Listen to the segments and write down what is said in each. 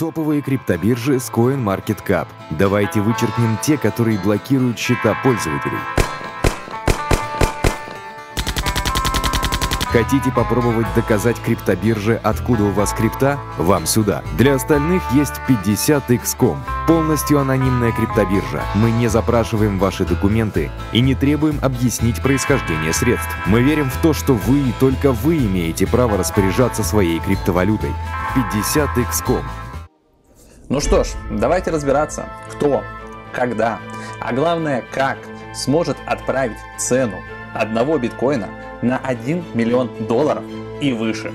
Топовые криптобиржи с CoinMarketCap. Давайте вычеркнем те, которые блокируют счета пользователей. Хотите попробовать доказать криптобирже, откуда у вас крипта? Вам сюда. Для остальных есть 50x.com. Полностью анонимная криптобиржа. Мы не запрашиваем ваши документы и не требуем объяснить происхождение средств. Мы верим в то, что вы и только вы имеете право распоряжаться своей криптовалютой. 50x.com. Ну что ж, давайте разбираться, кто, когда, а главное как сможет отправить цену одного биткоина на 1 миллион долларов и выше.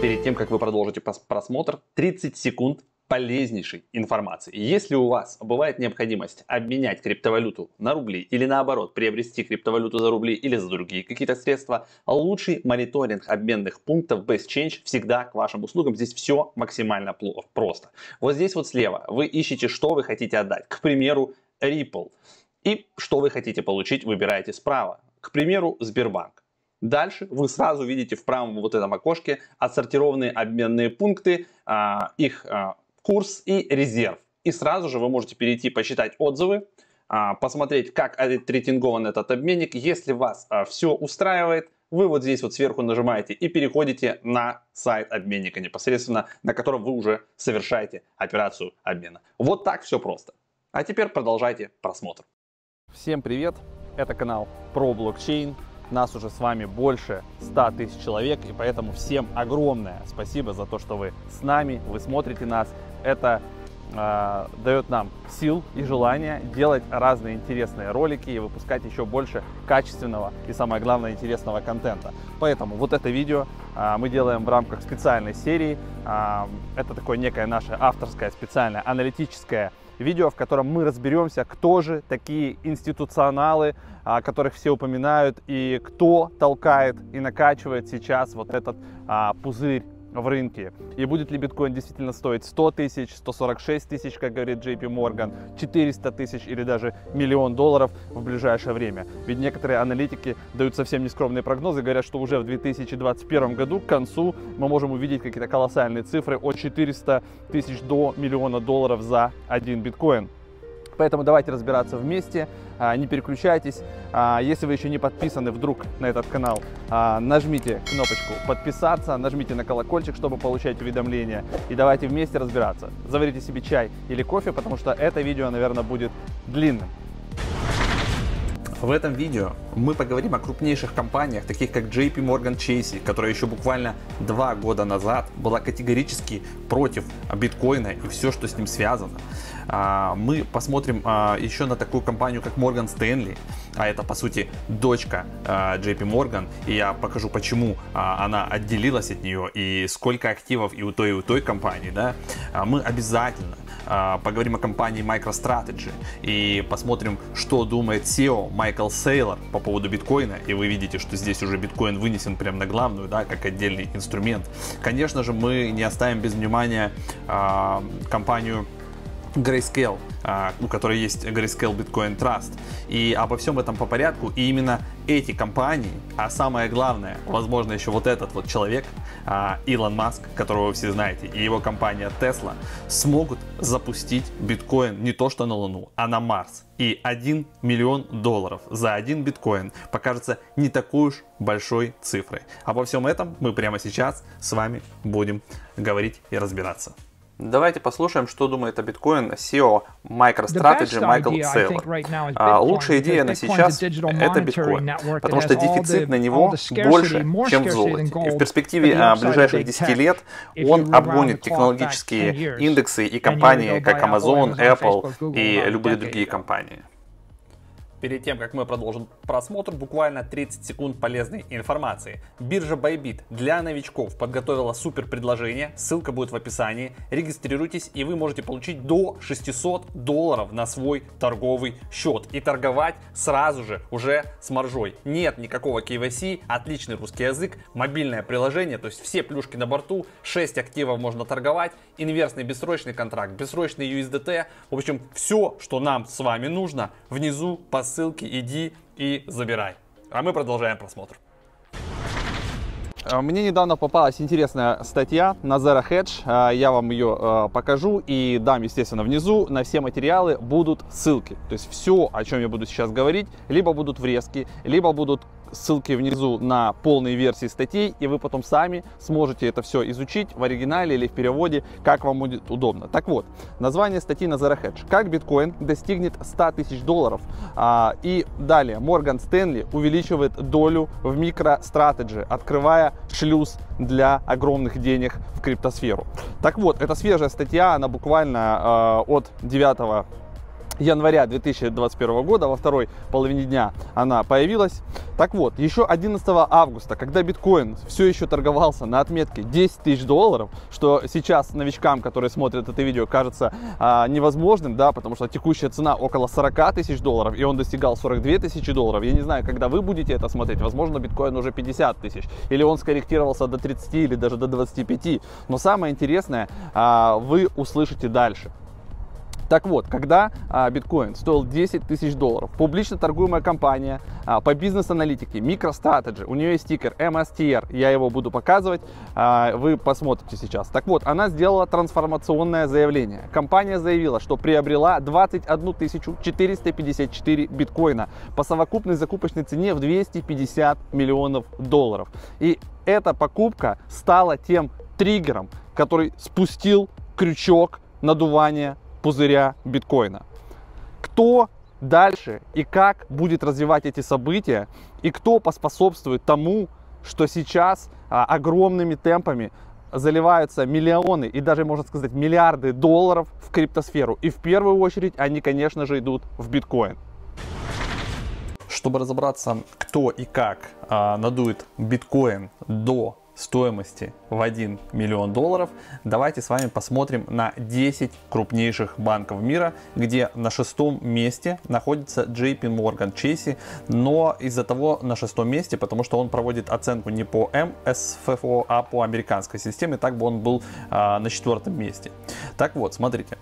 Перед тем, как вы продолжите просмотр, 30 секунд полезнейшей информации. Если у вас бывает необходимость обменять криптовалюту на рубли или наоборот приобрести криптовалюту за рубли или за другие какие-то средства, лучший мониторинг обменных пунктов Best Change всегда к вашим услугам. Здесь все максимально просто. Вот здесь вот слева вы ищете, что вы хотите отдать. К примеру, Ripple. И что вы хотите получить, выбираете справа. К примеру, Сбербанк. Дальше вы сразу видите в правом вот этом окошке отсортированные обменные пункты, а, их а, курс и резерв. И сразу же вы можете перейти посчитать отзывы, а, посмотреть, как отрейтингован этот обменник. Если вас а, все устраивает, вы вот здесь вот сверху нажимаете и переходите на сайт обменника непосредственно, на котором вы уже совершаете операцию обмена. Вот так все просто. А теперь продолжайте просмотр. Всем привет! Это канал про блокчейн. Нас уже с вами больше 100 тысяч человек, и поэтому всем огромное спасибо за то, что вы с нами, вы смотрите нас. Это э, дает нам сил и желание делать разные интересные ролики и выпускать еще больше качественного и самое главное интересного контента. Поэтому вот это видео э, мы делаем в рамках специальной серии. Э, это такое некое наше авторское специальное аналитическое видео, в котором мы разберемся, кто же такие институционалы, о которых все упоминают, и кто толкает и накачивает сейчас вот этот а, пузырь в рынке. И будет ли биткоин действительно стоить 100 тысяч, 146 тысяч, как говорит JP Morgan, 400 тысяч или даже миллион долларов в ближайшее время. Ведь некоторые аналитики дают совсем нескромные прогнозы, говорят, что уже в 2021 году к концу мы можем увидеть какие-то колоссальные цифры от 400 тысяч до миллиона долларов за один биткоин. Поэтому давайте разбираться вместе, а, не переключайтесь. А, если вы еще не подписаны вдруг на этот канал, а, нажмите кнопочку подписаться, нажмите на колокольчик, чтобы получать уведомления. И давайте вместе разбираться. Заварите себе чай или кофе, потому что это видео, наверное, будет длинным. В этом видео мы поговорим о крупнейших компаниях, таких как JP Morgan Chase, которая еще буквально два года назад была категорически против биткоина и все, что с ним связано. А, мы посмотрим а, еще на такую компанию, как Morgan Stanley, а это по сути дочка JP Morgan, и я покажу, почему она отделилась от нее и сколько активов и у той, и у той компании. Да? Мы обязательно а, поговорим о компании MicroStrategy и посмотрим, что думает SEO Майкл Сейлор по поводу биткоина. И вы видите, что здесь уже биткоин вынесен прямо на главную, да, как отдельный инструмент. Конечно же, мы не оставим без внимания э, компанию Grayscale, а, у которой есть Grayscale Bitcoin Trust. И обо всем этом по порядку. И именно эти компании, а самое главное, возможно, еще вот этот вот человек, а, Илон Маск, которого вы все знаете, и его компания Tesla, смогут запустить биткоин не то что на Луну, а на Марс. И 1 миллион долларов за один биткоин покажется не такой уж большой цифрой. Обо всем этом мы прямо сейчас с вами будем говорить и разбираться. Давайте послушаем, что думает о биткоин SEO MicroStrategy Майкл Сейлор. Лучшая идея на сейчас – это биткоин, потому что дефицит на него больше, чем в золоте. И в перспективе а, ближайших 10 лет он обгонит технологические индексы и компании, как Amazon, Apple и любые другие компании. Перед тем, как мы продолжим просмотр, буквально 30 секунд полезной информации. Биржа Bybit для новичков подготовила супер предложение, ссылка будет в описании. Регистрируйтесь и вы можете получить до 600 долларов на свой торговый счет и торговать сразу же уже с маржой. Нет никакого KYC, отличный русский язык, мобильное приложение, то есть все плюшки на борту, 6 активов можно торговать, инверсный бессрочный контракт, бессрочный USDT, в общем все, что нам с вами нужно, внизу по ссылке иди и забирай. А мы продолжаем просмотр. А, мне недавно попалась интересная статья на Zero Hedge. А, я вам ее а, покажу и дам, естественно, внизу. На все материалы будут ссылки. То есть все, о чем я буду сейчас говорить, либо будут врезки, либо будут ссылки внизу на полные версии статей, и вы потом сами сможете это все изучить в оригинале или в переводе, как вам будет удобно. Так вот, название статьи на Zero Hedge. Как биткоин достигнет 100 тысяч долларов? А, и далее, Морган Стэнли увеличивает долю в MicroStrategy, открывая шлюз для огромных денег в криптосферу. Так вот, эта свежая статья, она буквально э, от 9 января 2021 года, во второй половине дня она появилась. Так вот, еще 11 августа, когда биткоин все еще торговался на отметке 10 тысяч долларов, что сейчас новичкам, которые смотрят это видео, кажется а, невозможным, да, потому что текущая цена около 40 тысяч долларов, и он достигал 42 тысячи долларов. Я не знаю, когда вы будете это смотреть, возможно, биткоин уже 50 тысяч, или он скорректировался до 30 или даже до 25. Но самое интересное, а, вы услышите дальше. Так вот, когда а, биткоин стоил 10 тысяч долларов, публично торгуемая компания а, по бизнес-аналитике MicroStrategy, у нее есть стикер MSTR, я его буду показывать, а, вы посмотрите сейчас. Так вот, она сделала трансформационное заявление. Компания заявила, что приобрела 21 454 биткоина по совокупной закупочной цене в 250 миллионов долларов. И эта покупка стала тем триггером, который спустил крючок надувания пузыря биткоина. Кто дальше и как будет развивать эти события и кто поспособствует тому, что сейчас а, огромными темпами заливаются миллионы и даже, можно сказать, миллиарды долларов в криптосферу. И в первую очередь они, конечно же, идут в биткоин. Чтобы разобраться, кто и как а, надует биткоин до стоимости в 1 миллион долларов, давайте с вами посмотрим на 10 крупнейших банков мира, где на шестом месте находится JP Morgan Chase, но из-за того на шестом месте, потому что он проводит оценку не по МСФО, а по американской системе, так бы он был а, на четвертом месте. Так вот, смотрите,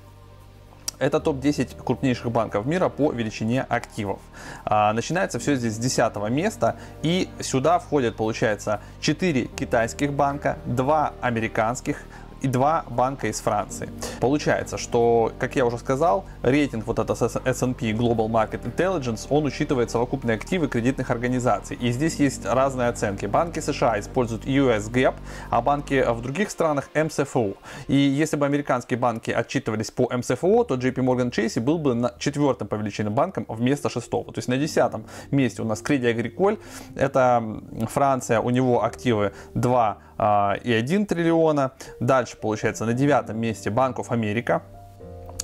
это топ-10 крупнейших банков мира по величине активов. А, начинается все здесь с 10 места. И сюда входят, получается, 4 китайских банка, 2 американских, и два банка из Франции. Получается, что, как я уже сказал, рейтинг вот это S&P Global Market Intelligence, он учитывает совокупные активы кредитных организаций. И здесь есть разные оценки. Банки США используют US GAAP, а банки в других странах MCFO. И если бы американские банки отчитывались по MCFO, то JP Morgan Chase был бы на четвертом по величине банком вместо шестого. То есть на десятом месте у нас Credit Agricole, это Франция, у него активы 2 а, и 1 триллиона. Дальше, получается, на девятом месте Банк of America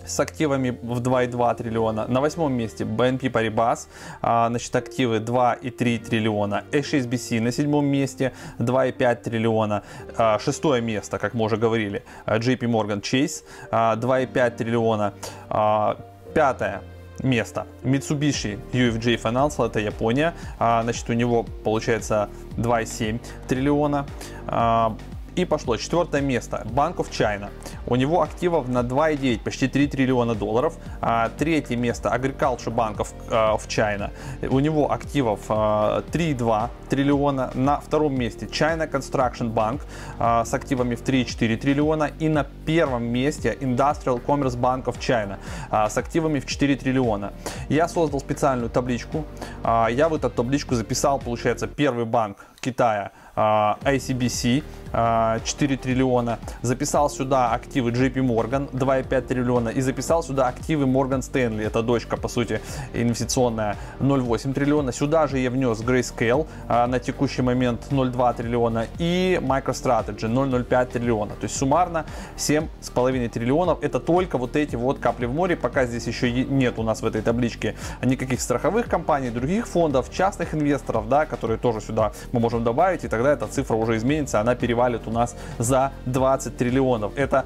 с активами в 2,2 триллиона. На восьмом месте BNP Paribas, а, значит, активы 2,3 триллиона. HSBC на седьмом месте 2,5 триллиона. А, шестое место, как мы уже говорили, JP Morgan Chase 2,5 триллиона. Пятое место. Mitsubishi UFJ Financial, это Япония. А, значит, у него получается 2,7 триллиона. А, и пошло четвертое место. Bank of China. У него активов на 2,9, почти 3 триллиона долларов. А, третье место Agriculture Bank of, of China. У него активов uh, 3,2 триллиона. На втором месте China Construction Bank uh, с активами в 3,4 триллиона. И на первом месте Industrial Commerce Bank of China с активами в 4 триллиона. Я создал специальную табличку. Я в эту табличку записал, получается, первый банк Китая uh, ICBC 4 триллиона, записал сюда активы JP Morgan 2,5 триллиона и записал сюда активы Morgan Stanley, это дочка, по сути, инвестиционная 0,8 триллиона. Сюда же я внес Grayscale на текущий момент 0,2 триллиона и MicroStrategy 0,05 триллиона. То есть суммарно 7,5 триллионов. Это только вот эти вот капли в море. Пока здесь еще нет у нас в этой табличке никаких страховых компаний, других фондов, частных инвесторов, да, которые тоже сюда мы можем добавить. И тогда эта цифра уже изменится. Она перевалит у нас за 20 триллионов. Это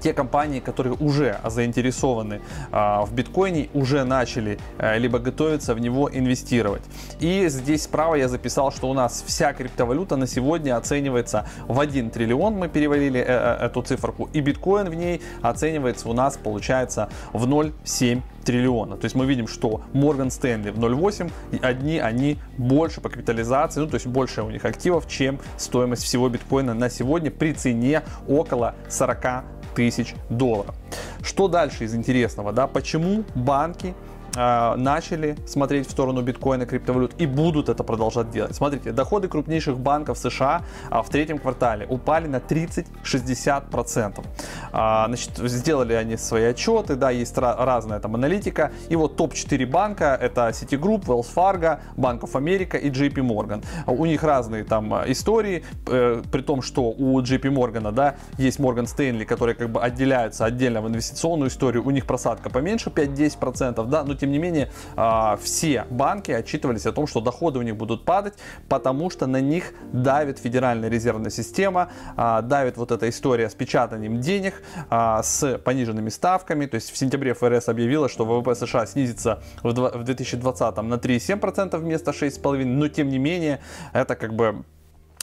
те компании, которые уже заинтересованы а, в биткоине, уже начали а, либо готовятся в него инвестировать. И здесь справа я записал, что у нас вся криптовалюта на сегодня оценивается в 1 триллион, мы перевалили э, э, эту циферку, и биткоин в ней оценивается у нас, получается, в 0,7 триллиона. То есть мы видим, что Morgan Stanley в 0,8, и одни они больше по капитализации, ну то есть больше у них активов, чем стоимость всего биткоина на сегодня при цене около 40 тысяч долларов. Что дальше из интересного? Да? Почему банки начали смотреть в сторону биткоина, криптовалют и будут это продолжать делать. Смотрите, доходы крупнейших банков США а, в третьем квартале упали на 30-60%. А, значит, сделали они свои отчеты, да, есть разная там аналитика. И вот топ-4 банка это Citigroup, Wells Fargo, Bank of America и JP Morgan. У них разные там истории, э, при том, что у JP Morgan, да, есть Morgan Stanley, которые как бы отделяются отдельно в инвестиционную историю, у них просадка поменьше 5-10%, да, но тем тем не менее, а, все банки отчитывались о том, что доходы у них будут падать, потому что на них давит Федеральная резервная система, а, давит вот эта история с печатанием денег, а, с пониженными ставками. То есть в сентябре ФРС объявила, что ВВП США снизится в 2020 на 3,7% вместо 6,5%, но тем не менее это как бы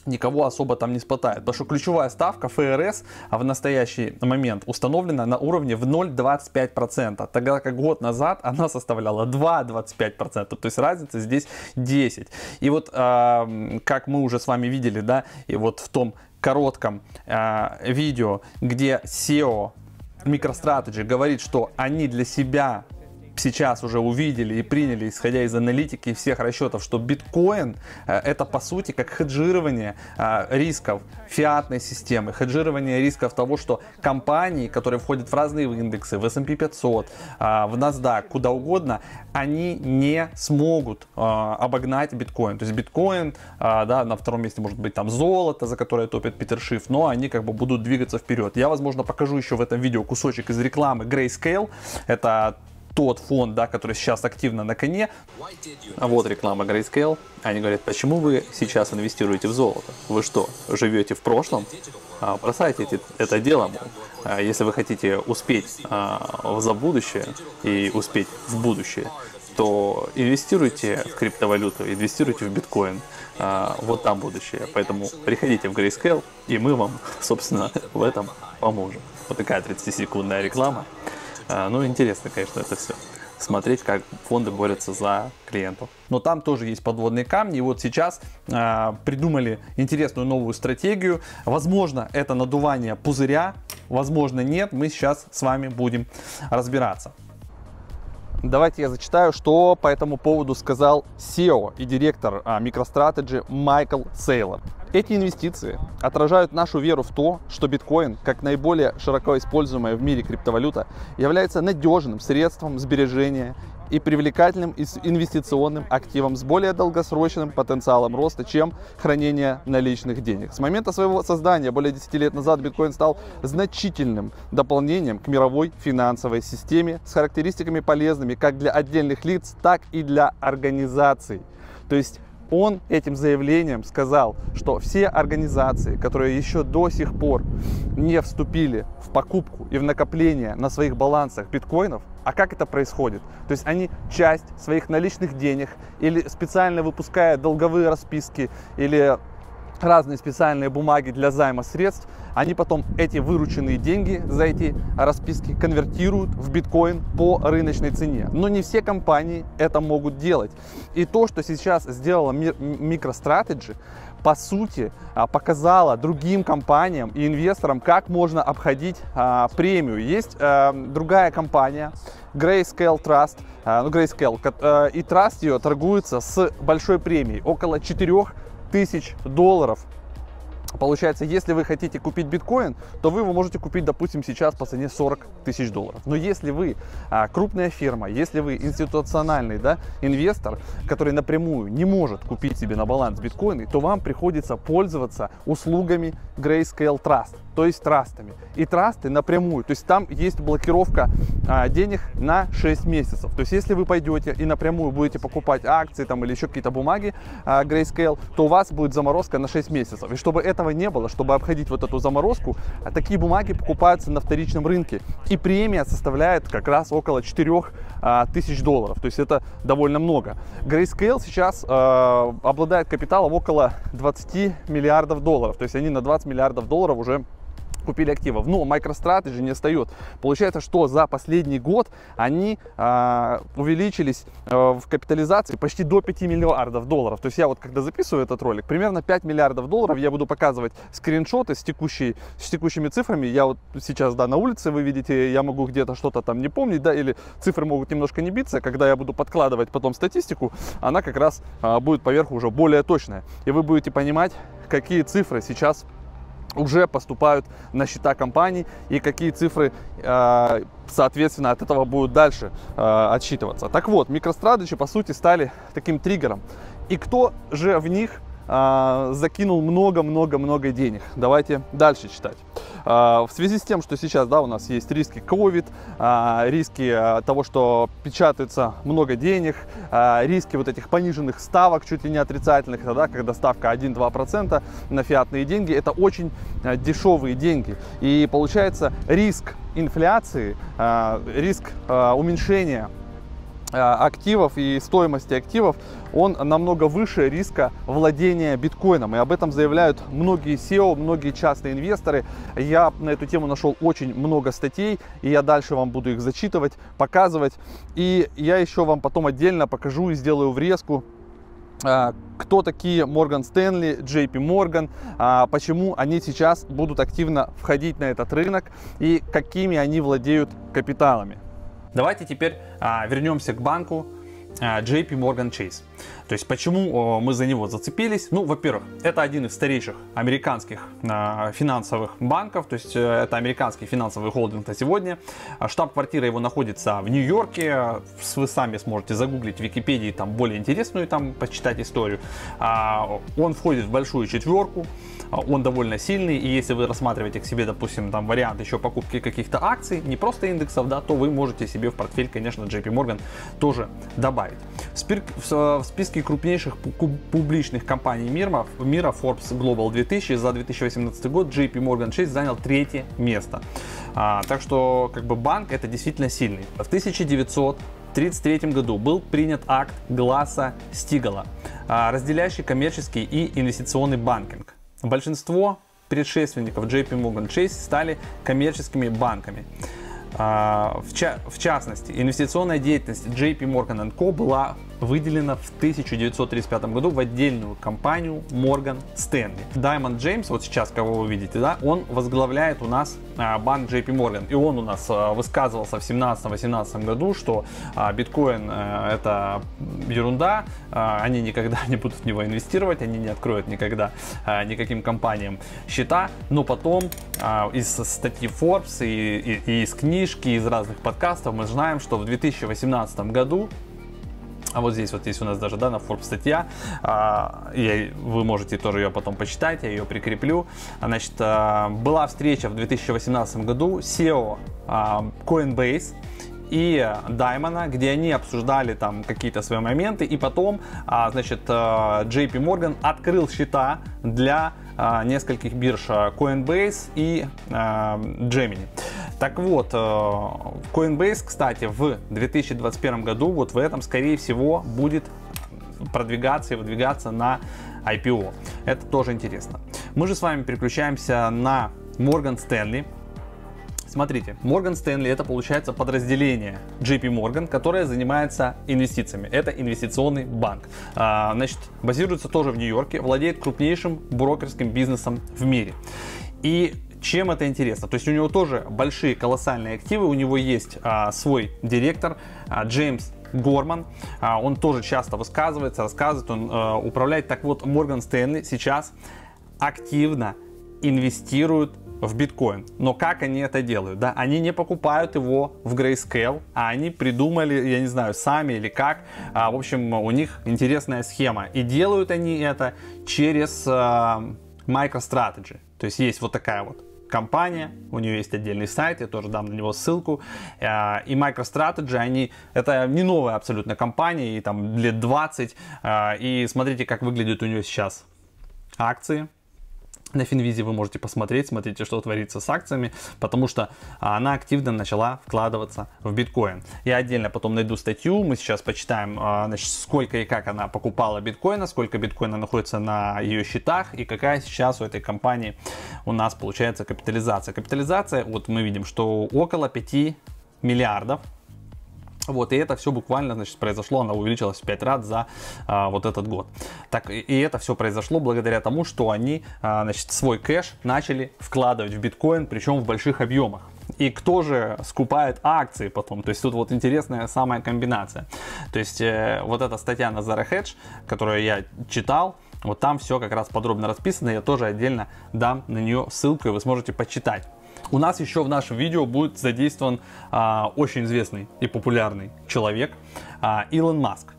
никого особо там не спотает. Потому что ключевая ставка ФРС в настоящий момент установлена на уровне в 0,25%, тогда как год назад она составляла 2,25%, то есть разница здесь 10. И вот, э, как мы уже с вами видели, да, и вот в том коротком э, видео, где SEO MicroStrategy говорит, что они для себя сейчас уже увидели и приняли, исходя из аналитики и всех расчетов, что биткоин э, это по сути как хеджирование э, рисков фиатной системы, хеджирование рисков того, что компании, которые входят в разные индексы, в S&P 500, э, в NASDAQ, куда угодно, они не смогут обогнать биткоин. То есть биткоин, да, на втором месте может быть там золото, за которое топит Питер Шиф, но они как бы будут двигаться вперед. Я, возможно, покажу еще в этом видео кусочек из рекламы Grayscale. Это тот фонд, да, который сейчас активно на коне. А вот реклама Grayscale. Они говорят, почему вы сейчас инвестируете в золото? Вы что, живете в прошлом? А, бросайте это дело. А, если вы хотите успеть а, за будущее и успеть в будущее, то инвестируйте в криптовалюту, инвестируйте в биткоин. Вот там будущее. Поэтому приходите в Grayscale, и мы вам, собственно, в этом поможем. Вот такая 30-секундная реклама. А, ну, интересно, конечно, это все смотреть, как фонды борются за клиентов. Но там тоже есть подводные камни. И вот сейчас э, придумали интересную новую стратегию. Возможно, это надувание пузыря, возможно, нет. Мы сейчас с вами будем разбираться. Давайте я зачитаю, что по этому поводу сказал SEO и директор а, MicroStrategy Майкл Сейлор. Эти инвестиции отражают нашу веру в то, что биткоин, как наиболее широко используемая в мире криптовалюта, является надежным средством сбережения и привлекательным инвестиционным активом с более долгосрочным потенциалом роста, чем хранение наличных денег. С момента своего создания, более 10 лет назад, биткоин стал значительным дополнением к мировой финансовой системе с характеристиками полезными как для отдельных лиц, так и для организаций. То есть он этим заявлением сказал, что все организации, которые еще до сих пор не вступили в покупку и в накопление на своих балансах биткоинов, а как это происходит? То есть они часть своих наличных денег или специально выпуская долговые расписки или разные специальные бумаги для займа средств, они потом эти вырученные деньги за эти расписки конвертируют в биткоин по рыночной цене. Но не все компании это могут делать. И то, что сейчас сделала MicroStrategy, по сути а, показала другим компаниям и инвесторам, как можно обходить а, премию. Есть а, другая компания, Grayscale Trust, а, ну Grayscale, а, и Trust ее торгуется с большой премией, около 4 тысяч долларов Получается, если вы хотите купить биткоин, то вы его можете купить, допустим, сейчас по цене 40 тысяч долларов. Но если вы а, крупная фирма, если вы институциональный да, инвестор, который напрямую не может купить себе на баланс биткоины, то вам приходится пользоваться услугами Grayscale Trust, то есть трастами. И трасты напрямую, то есть там есть блокировка а, денег на 6 месяцев. То есть если вы пойдете и напрямую будете покупать акции там, или еще какие-то бумаги а, Grayscale, то у вас будет заморозка на 6 месяцев. И чтобы этого не было, чтобы обходить вот эту заморозку, а такие бумаги покупаются на вторичном рынке. И премия составляет как раз около 4 а, тысяч долларов. То есть это довольно много. Grayscale сейчас а, обладает капиталом около 20 миллиардов долларов. То есть они на 20 миллиардов долларов уже купили активов. Но MicroStrategy не остает. Получается, что за последний год они э, увеличились э, в капитализации почти до 5 миллиардов долларов. То есть я вот когда записываю этот ролик, примерно 5 миллиардов долларов я буду показывать скриншоты с, текущей, с текущими цифрами. Я вот сейчас, да, на улице вы видите, я могу где-то что-то там не помнить, да, или цифры могут немножко не биться. Когда я буду подкладывать потом статистику, она как раз э, будет поверху уже более точная. И вы будете понимать, какие цифры сейчас уже поступают на счета компаний и какие цифры, э, соответственно, от этого будут дальше э, отсчитываться. Так вот, микрострадычи, по сути, стали таким триггером. И кто же в них закинул много-много-много денег? Давайте дальше читать. В связи с тем, что сейчас да, у нас есть риски COVID, риски того, что печатается много денег, риски вот этих пониженных ставок, чуть ли не отрицательных, да, когда ставка 1-2% на фиатные деньги, это очень дешевые деньги. И получается риск инфляции, риск уменьшения активов и стоимости активов, он намного выше риска владения биткоином. И об этом заявляют многие SEO, многие частные инвесторы. Я на эту тему нашел очень много статей, и я дальше вам буду их зачитывать, показывать. И я еще вам потом отдельно покажу и сделаю врезку э, кто такие Морган Стэнли, JP Morgan, а, почему они сейчас будут активно входить на этот рынок и какими они владеют капиталами. Давайте теперь а, вернемся к банку а, JP Morgan Chase. То есть почему мы за него зацепились? Ну, во-первых, это один из старейших американских а, финансовых банков, то есть э, это американский финансовый холдинг на сегодня. А, штаб-квартира его находится в Нью-Йорке. Вы сами сможете загуглить в Википедии там более интересную, там почитать историю. Он входит в большую четверку, он довольно сильный, и если вы рассматриваете к себе, допустим, там вариант еще покупки каких-то акций, не просто индексов, да, то вы можете себе в портфель, конечно, JP Morgan тоже добавить. В списке крупнейших публичных компаний мира, мира Forbes Global 2000 за 2018 год JP Morgan Chase занял третье место. А, так что как бы банк это действительно сильный. В 1933 году был принят акт Гласса Стигала, а, разделяющий коммерческий и инвестиционный банкинг. Большинство предшественников JP Morgan Chase стали коммерческими банками. А, в, ча в частности, инвестиционная деятельность JP Morgan Co. была выделена в 1935 году в отдельную компанию Morgan Stanley. Даймонд Джеймс, вот сейчас, кого вы видите, да, он возглавляет у нас а, банк JP Morgan. И он у нас а, высказывался в 17-18 году, что а, биткоин это ерунда, они никогда не будут в него инвестировать, они не откроют никогда никаким компаниям счета. Но потом из статьи Forbes и, и, и из книжки, из разных подкастов мы знаем, что в 2018 году а вот здесь вот есть у нас даже, да, на Forbes статья, а, и вы можете тоже ее потом почитать, я ее прикреплю. Значит, а, была встреча в 2018 году SEO а, Coinbase, и Даймона, где они обсуждали там какие-то свои моменты, и потом, а, значит, JP Morgan открыл счета для а, нескольких бирж Coinbase и Gemini. Так вот, э, Coinbase, кстати, в 2021 году, вот в этом, скорее всего, будет продвигаться и выдвигаться на IPO. Это тоже интересно. Мы же с вами переключаемся на Morgan Stanley. Смотрите, Morgan Stanley это получается подразделение JP Morgan, которое занимается инвестициями. Это инвестиционный банк. А, значит, базируется тоже в Нью-Йорке, владеет крупнейшим брокерским бизнесом в мире. И чем это интересно? То есть у него тоже большие колоссальные активы, у него есть а, свой директор а, Джеймс Горман, а, он тоже часто высказывается, рассказывает, он а, управляет. Так вот, Морган Стэнли сейчас активно инвестируют в биткоин. Но как они это делают? Да? Они не покупают его в Grayscale, а они придумали, я не знаю, сами или как. А, в общем, у них интересная схема. И делают они это через а, MicroStrategy. То есть есть вот такая вот компания, у нее есть отдельный сайт, я тоже дам на него ссылку. А, и MicroStrategy, они, это не новая абсолютно компания, и там лет 20. А, и смотрите, как выглядит у нее сейчас акции. На Финвизе вы можете посмотреть, смотрите, что творится с акциями, потому что она активно начала вкладываться в биткоин. Я отдельно потом найду статью, мы сейчас почитаем, а, значит, сколько и как она покупала биткоина, сколько биткоина находится на ее счетах и какая сейчас у этой компании у нас получается капитализация. Капитализация, вот мы видим, что около 5 миллиардов вот, и это все буквально, значит, произошло, она увеличилась в 5 раз за а, вот этот год. Так, и, это все произошло благодаря тому, что они, а, значит, свой кэш начали вкладывать в биткоин, причем в больших объемах. И кто же скупает акции потом? То есть тут вот интересная самая комбинация. То есть э, вот эта статья на Zara Hedge, которую я читал, вот там все как раз подробно расписано. Я тоже отдельно дам на нее ссылку, и вы сможете почитать. У нас еще в нашем видео будет задействован а, очень известный и популярный человек а, Илон Маск.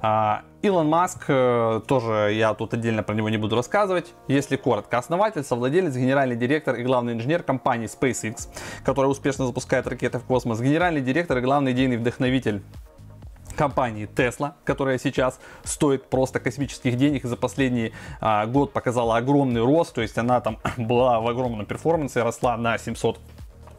А, Илон Маск, э, тоже я тут отдельно про него не буду рассказывать. Если коротко, основатель, совладелец, генеральный директор и главный инженер компании SpaceX, которая успешно запускает ракеты в космос, генеральный директор и главный идейный вдохновитель компании Tesla, которая сейчас стоит просто космических денег и за последний а, год показала огромный рост, то есть она там была в огромном перформансе, росла на 700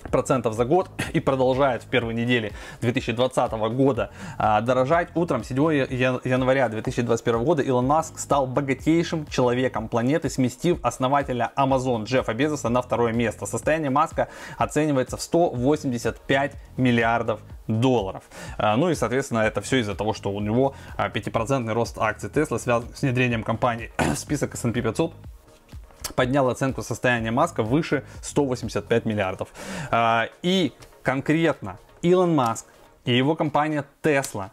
процентов за год и продолжает в первой неделе 2020 года а, дорожать. Утром 7 января 2021 года Илон Маск стал богатейшим человеком планеты, сместив основателя Amazon Джеффа Безоса на второе место. Состояние Маска оценивается в 185 миллиардов долларов. А, ну и, соответственно, это все из-за того, что у него 5% рост акций Tesla связан с внедрением компании в список S&P 500 поднял оценку состояния Маска выше 185 миллиардов. А, и конкретно Илон Маск и его компания Tesla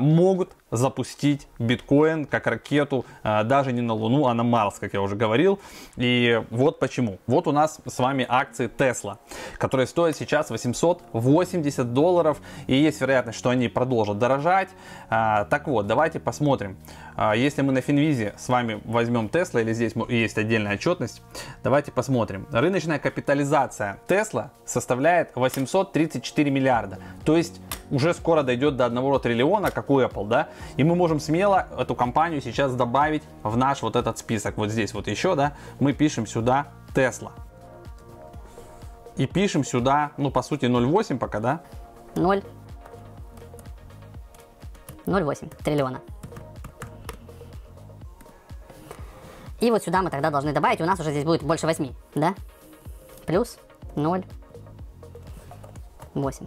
могут запустить биткоин как ракету а, даже не на Луну, а на Марс, как я уже говорил. И вот почему. Вот у нас с вами акции Tesla, которые стоят сейчас 880 долларов. И есть вероятность, что они продолжат дорожать. А, так вот, давайте посмотрим. А, если мы на Финвизе с вами возьмем Tesla, или здесь есть отдельная отчетность, давайте посмотрим. Рыночная капитализация Tesla составляет 834 миллиарда. То есть уже скоро дойдет до 1 триллиона, как у Apple, да? И мы можем смело эту компанию сейчас добавить в наш вот этот список. Вот здесь вот еще, да, мы пишем сюда Tesla. И пишем сюда, ну, по сути, 0,8 пока, да? 0. 0,8 триллиона. И вот сюда мы тогда должны добавить, у нас уже здесь будет больше 8, да? Плюс 0, 8.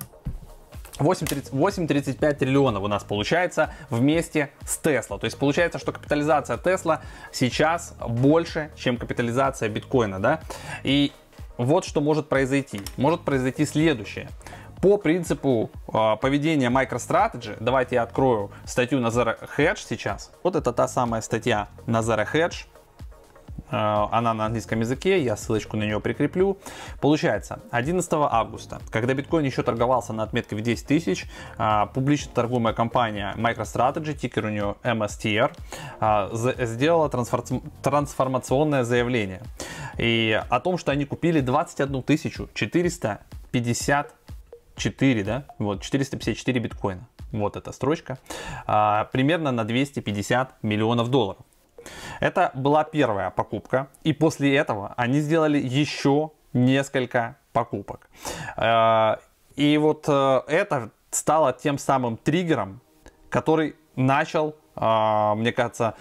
8,35 триллионов у нас получается вместе с Tesla. То есть получается, что капитализация Tesla сейчас больше, чем капитализация биткоина, да? И вот что может произойти. Может произойти следующее. По принципу э, поведения MicroStrategy, давайте я открою статью на Zero Hedge сейчас. Вот это та самая статья на Zero Hedge. Э, она на английском языке, я ссылочку на нее прикреплю. Получается, 11 августа, когда биткоин еще торговался на отметке в 10 тысяч, э, публично торгуемая компания MicroStrategy, тикер у нее MSTR, э, сделала трансформационное заявление и о том, что они купили 21 454, да, вот 454 биткоина. Вот эта строчка. Примерно на 250 миллионов долларов. Это была первая покупка. И после этого они сделали еще несколько покупок. Э, и вот э, это стало тем самым триггером, который начал, э, мне кажется,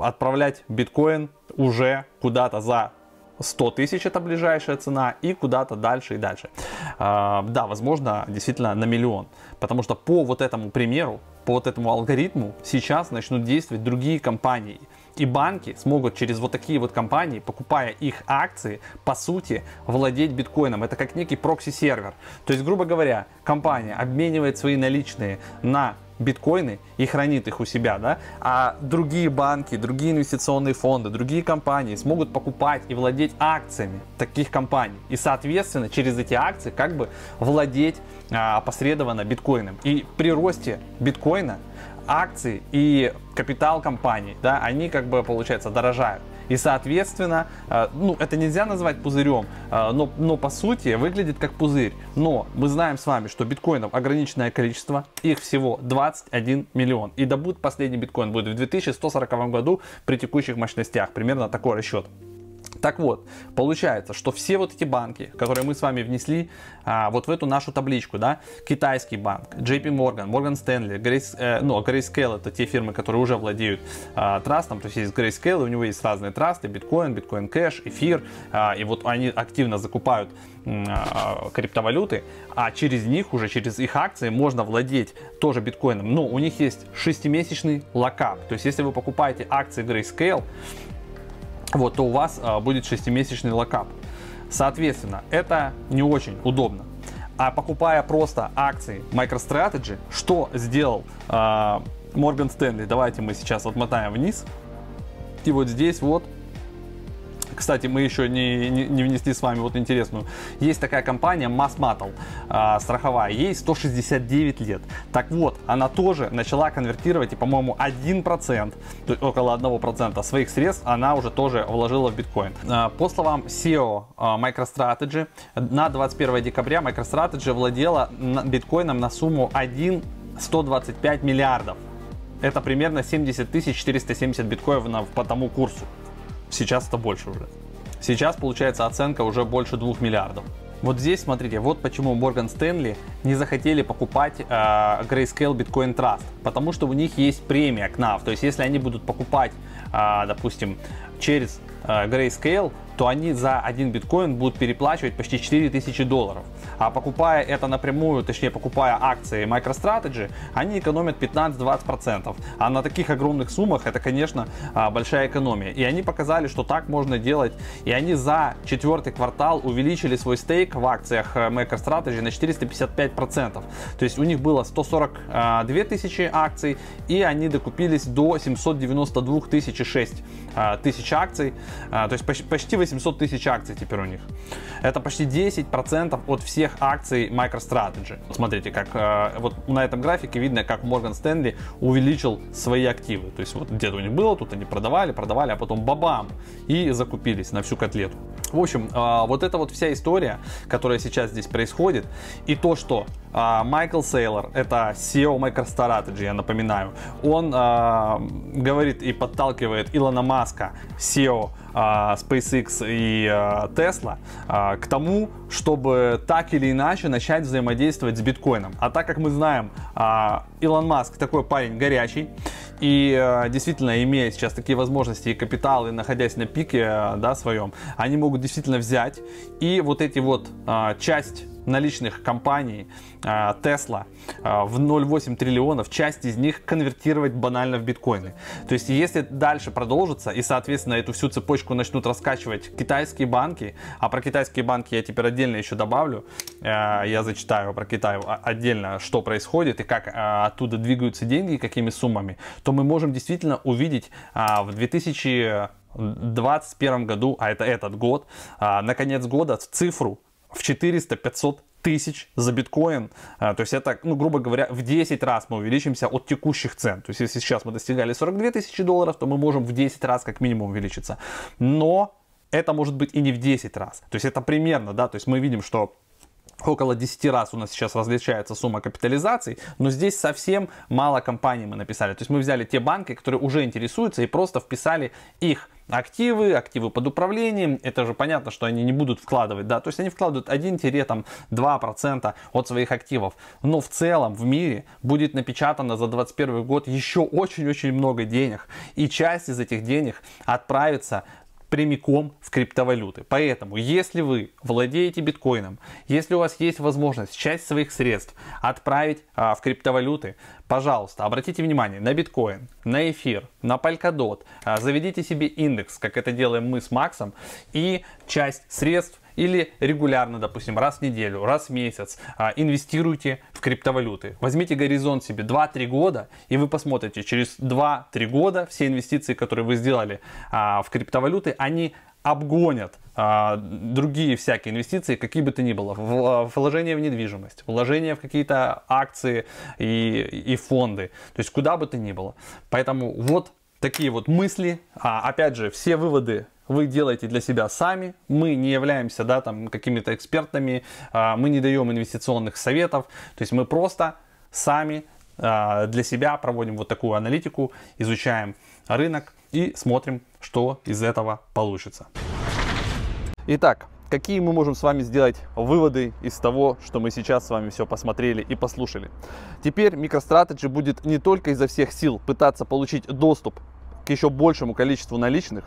отправлять биткоин уже куда-то за 100 тысяч это ближайшая цена и куда-то дальше и дальше. Да, возможно, действительно на миллион. Потому что по вот этому примеру, по вот этому алгоритму сейчас начнут действовать другие компании. И банки смогут через вот такие вот компании, покупая их акции, по сути, владеть биткоином. Это как некий прокси-сервер. То есть, грубо говоря, компания обменивает свои наличные на биткоины и хранит их у себя, да, а другие банки, другие инвестиционные фонды, другие компании смогут покупать и владеть акциями таких компаний. И, соответственно, через эти акции как бы владеть а, опосредованно биткоином. И при росте биткоина акции и капитал компании, да, они как бы, получается, дорожают. И, соответственно, э, ну, это нельзя назвать пузырем, э, но, но по сути выглядит как пузырь. Но мы знаем с вами, что биткоинов ограниченное количество, их всего 21 миллион. И добут последний биткоин будет в 2140 году при текущих мощностях. Примерно такой расчет. Так вот, получается, что все вот эти банки, которые мы с вами внесли а, вот в эту нашу табличку, да, китайский банк, JP Morgan, Morgan Stanley, Grace, э, ну, Grayscale это те фирмы, которые уже владеют а, трастом, то есть есть Grayscale, у него есть разные трасты, биткоин, биткоин кэш, эфир, а, и вот они активно закупают а, криптовалюты, а через них, уже через их акции можно владеть тоже биткоином, но у них есть шестимесячный локап, то есть если вы покупаете акции Grayscale, вот, то у вас а, будет шестимесячный локап. Соответственно, это не очень удобно. А покупая просто акции MicroStrategy, что сделал э, Morgan Stanley? Давайте мы сейчас отмотаем вниз. И вот здесь вот кстати, мы еще не, не, не внесли с вами вот интересную. Есть такая компания Massmattle, э, страховая, ей 169 лет. Так вот, она тоже начала конвертировать, и, по-моему, 1%, то около 1% своих средств она уже тоже вложила в биткоин. Э, по словам SEO э, MicroStrategy, на 21 декабря MicroStrategy владела биткоином на сумму 1,125 миллиардов. Это примерно 70 470 биткоинов по тому курсу. Сейчас это больше уже. Сейчас получается оценка уже больше 2 миллиардов. Вот здесь, смотрите, вот почему Morgan Stanley не захотели покупать э, Grayscale Bitcoin Trust. Потому что у них есть премия КНАФ. То есть, если они будут покупать, э, допустим, через э, Grayscale, то они за один биткоин будут переплачивать почти 4000 долларов. А покупая это напрямую, точнее покупая акции MicroStrategy, они экономят 15-20%. А на таких огромных суммах это, конечно, а, большая экономия. И они показали, что так можно делать. И они за четвертый квартал увеличили свой стейк в акциях э, MicroStrategy на 455%. То есть у них было 142 тысячи акций, и они докупились до 792 тысяч 6 а, тысяч акций. А, то есть почти 800 тысяч акций теперь у них. Это почти 10% от всех акций MicroStrategy. Смотрите, как э, вот на этом графике видно, как Morgan Stanley увеличил свои активы. То есть вот где-то у них было, тут они продавали, продавали, а потом бабам и закупились на всю котлету. В общем, э, вот эта вот вся история, которая сейчас здесь происходит, и то, что э, Майкл Сейлор, это CEO MicroStrategy, я напоминаю, он говорит и подталкивает Илона Маска, CEO а, SpaceX и а, Tesla а, к тому, чтобы так или иначе начать взаимодействовать с биткоином. А так как мы знаем, Илон Маск такой парень горячий, и действительно, имея сейчас такие возможности и капитал, и находясь на пике да, своем, они могут действительно взять и вот эти вот часть наличных компаний а, Tesla а, в 0,8 триллионов, часть из них конвертировать банально в биткоины. То есть, если дальше продолжится и, соответственно, эту всю цепочку начнут раскачивать китайские банки, а про китайские банки я теперь отдельно еще добавлю, а, я зачитаю про Китай отдельно, что происходит и как оттуда двигаются деньги, какими суммами, то мы можем действительно увидеть в 2021 году, а это этот год, на конец года цифру в 400-500 тысяч за биткоин. А, то есть это, ну, грубо говоря, в 10 раз мы увеличимся от текущих цен. То есть если сейчас мы достигали 42 тысячи долларов, то мы можем в 10 раз как минимум увеличиться. Но это может быть и не в 10 раз. То есть это примерно, да, то есть мы видим, что около 10 раз у нас сейчас различается сумма капитализаций, но здесь совсем мало компаний мы написали. То есть мы взяли те банки, которые уже интересуются и просто вписали их активы, активы под управлением, это же понятно, что они не будут вкладывать, да, то есть они вкладывают 1-2% от своих активов, но в целом в мире будет напечатано за 2021 год еще очень-очень много денег, и часть из этих денег отправится прямиком в криптовалюты. Поэтому, если вы владеете биткоином, если у вас есть возможность часть своих средств отправить а, в криптовалюты, пожалуйста, обратите внимание на биткоин, на эфир, на Polkadot, а, заведите себе индекс, как это делаем мы с Максом, и часть средств или регулярно, допустим, раз в неделю, раз в месяц а, инвестируйте в криптовалюты. Возьмите горизонт себе 2-3 года, и вы посмотрите, через 2-3 года все инвестиции, которые вы сделали а, в криптовалюты, они обгонят а, другие всякие инвестиции, какие бы то ни было, в, вложение в недвижимость, вложение в какие-то акции и, и фонды, то есть куда бы то ни было. Поэтому вот такие вот мысли, опять же, все выводы вы делаете для себя сами. Мы не являемся да, там, какими-то экспертами, а, мы не даем инвестиционных советов. То есть мы просто сами а, для себя проводим вот такую аналитику, изучаем рынок и смотрим, что из этого получится. Итак, какие мы можем с вами сделать выводы из того, что мы сейчас с вами все посмотрели и послушали. Теперь MicroStrategy будет не только изо всех сил пытаться получить доступ к еще большему количеству наличных,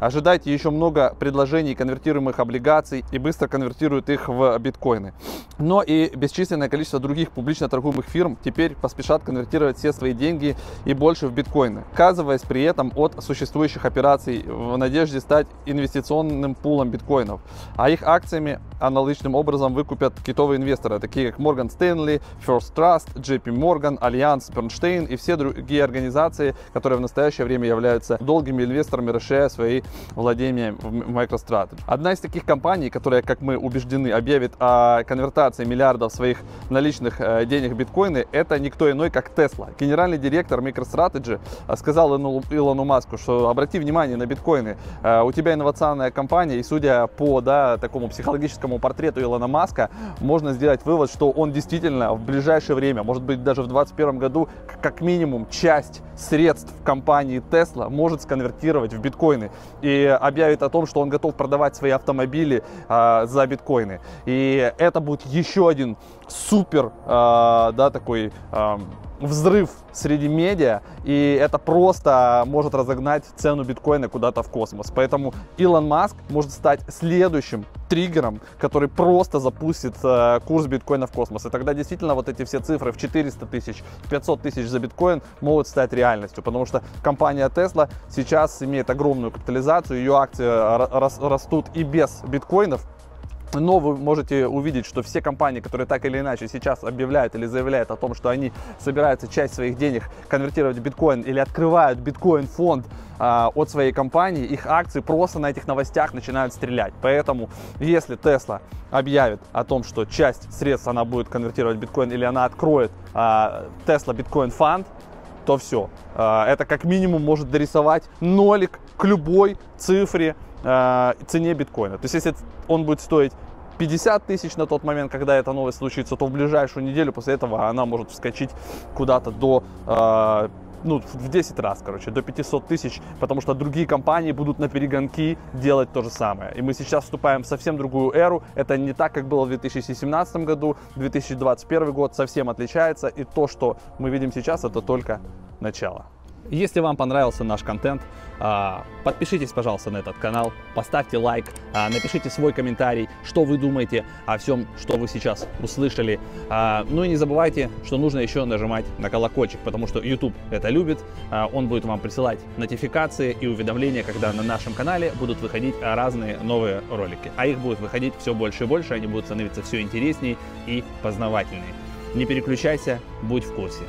Ожидайте еще много предложений конвертируемых облигаций и быстро конвертируют их в биткоины. Но и бесчисленное количество других публично торгуемых фирм теперь поспешат конвертировать все свои деньги и больше в биткоины, отказываясь при этом от существующих операций в надежде стать инвестиционным пулом биткоинов. А их акциями аналогичным образом выкупят китовые инвесторы, такие как Morgan Stanley, First Trust, JP Morgan, Allianz, Bernstein и все другие организации, которые в настоящее время являются долгими инвесторами, расширяя свои владения в MicroStrategy. Одна из таких компаний, которая, как мы убеждены, объявит о конвертации миллиардов своих наличных э, денег в биткоины, это никто иной, как Tesla. Генеральный директор MicroStrategy э, сказал Илону Маску, что обрати внимание на биткоины. Э, у тебя инновационная компания, и судя по да, такому психологическому портрету Илона Маска, можно сделать вывод, что он действительно в ближайшее время, может быть даже в 2021 году, как минимум часть средств компании Tesla может сконвертировать в биткоины и объявит о том, что он готов продавать свои автомобили э, за биткоины. И это будет еще один супер, э, да, такой э, взрыв среди медиа, и это просто может разогнать цену биткоина куда-то в космос. Поэтому Илон Маск может стать следующим триггером, который просто запустит э, курс биткоина в космос. И тогда действительно вот эти все цифры в 400 тысяч, 500 тысяч за биткоин могут стать реальностью, потому что компания Tesla сейчас имеет огромную капитализацию, ее акции растут и без биткоинов, но вы можете увидеть, что все компании, которые так или иначе сейчас объявляют или заявляют о том, что они собираются часть своих денег конвертировать в биткоин или открывают биткоин-фонд а, от своей компании, их акции просто на этих новостях начинают стрелять. Поэтому, если Tesla объявит о том, что часть средств она будет конвертировать в биткоин или она откроет а, Tesla биткоин фонд, то все. А, это как минимум может дорисовать нолик к любой цифре э, цене биткоина. То есть, если он будет стоить 50 тысяч на тот момент, когда эта новость случится, то в ближайшую неделю после этого она может вскочить куда-то до э, ну, в 10 раз, короче, до 500 тысяч, потому что другие компании будут на перегонки делать то же самое. И мы сейчас вступаем в совсем другую эру. Это не так, как было в 2017 году. 2021 год совсем отличается. И то, что мы видим сейчас, это только начало. Если вам понравился наш контент, а, подпишитесь, пожалуйста, на этот канал, поставьте лайк, а, напишите свой комментарий, что вы думаете о всем, что вы сейчас услышали. А, ну и не забывайте, что нужно еще нажимать на колокольчик, потому что YouTube это любит, он будет вам присылать нотификации и уведомления, когда на нашем канале будут выходить разные новые ролики. А их будет выходить все больше и больше, они будут становиться все интереснее и познавательнее. Не переключайся, будь в курсе.